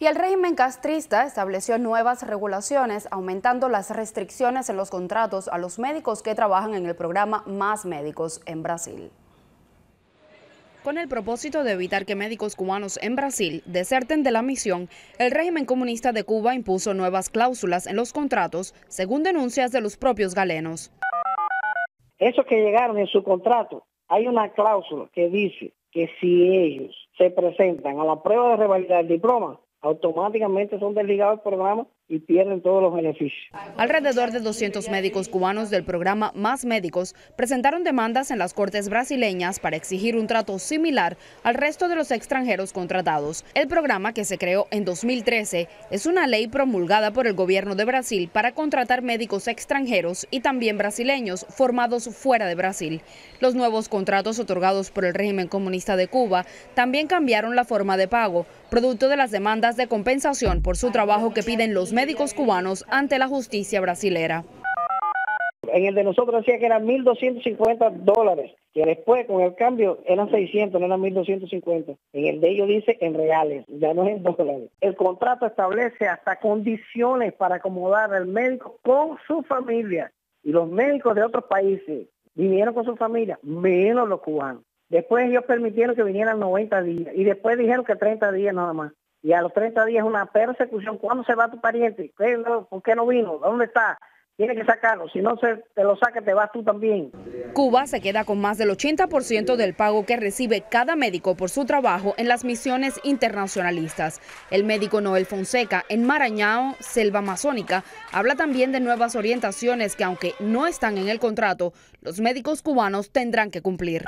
Y el régimen castrista estableció nuevas regulaciones, aumentando las restricciones en los contratos a los médicos que trabajan en el programa Más Médicos en Brasil. Con el propósito de evitar que médicos cubanos en Brasil deserten de la misión, el régimen comunista de Cuba impuso nuevas cláusulas en los contratos, según denuncias de los propios galenos. Eso que llegaron en su contrato, hay una cláusula que dice que si ellos se presentan a la prueba de revalidar el diploma, automáticamente son desligados del programa y pierden todos los beneficios. Alrededor de 200 médicos cubanos del programa Más Médicos presentaron demandas en las cortes brasileñas para exigir un trato similar al resto de los extranjeros contratados. El programa, que se creó en 2013, es una ley promulgada por el gobierno de Brasil para contratar médicos extranjeros y también brasileños formados fuera de Brasil. Los nuevos contratos otorgados por el régimen comunista de Cuba también cambiaron la forma de pago, producto de las demandas de compensación por su trabajo que piden los médicos cubanos ante la justicia brasilera. En el de nosotros decía que eran 1.250 dólares, que después con el cambio eran 600, no eran 1.250. En el de ellos dice en reales, ya no es en dólares. El contrato establece hasta condiciones para acomodar al médico con su familia. Y los médicos de otros países vinieron con su familia, menos los cubanos. Después ellos permitieron que vinieran 90 días y después dijeron que 30 días nada más. Y a los 30 días una persecución. ¿Cuándo se va tu pariente? ¿Por qué no vino? ¿Dónde está? Tiene que sacarlo. Si no se, te lo saca, te vas tú también. Cuba se queda con más del 80% del pago que recibe cada médico por su trabajo en las misiones internacionalistas. El médico Noel Fonseca, en Marañao, selva amazónica, habla también de nuevas orientaciones que, aunque no están en el contrato, los médicos cubanos tendrán que cumplir.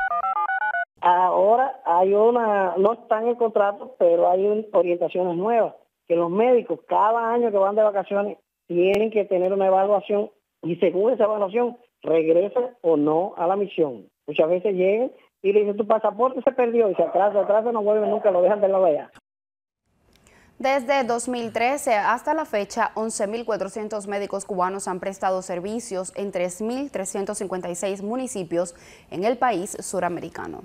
Ahora hay una, no están en el contrato, pero hay orientaciones nuevas, que los médicos cada año que van de vacaciones tienen que tener una evaluación y según esa evaluación regresan o no a la misión. Muchas veces llegan y le dicen tu pasaporte se perdió y se atrasa, atrasa, no vuelven nunca, lo dejan de lado allá. Desde 2013 hasta la fecha, 11.400 médicos cubanos han prestado servicios en 3.356 municipios en el país suramericano.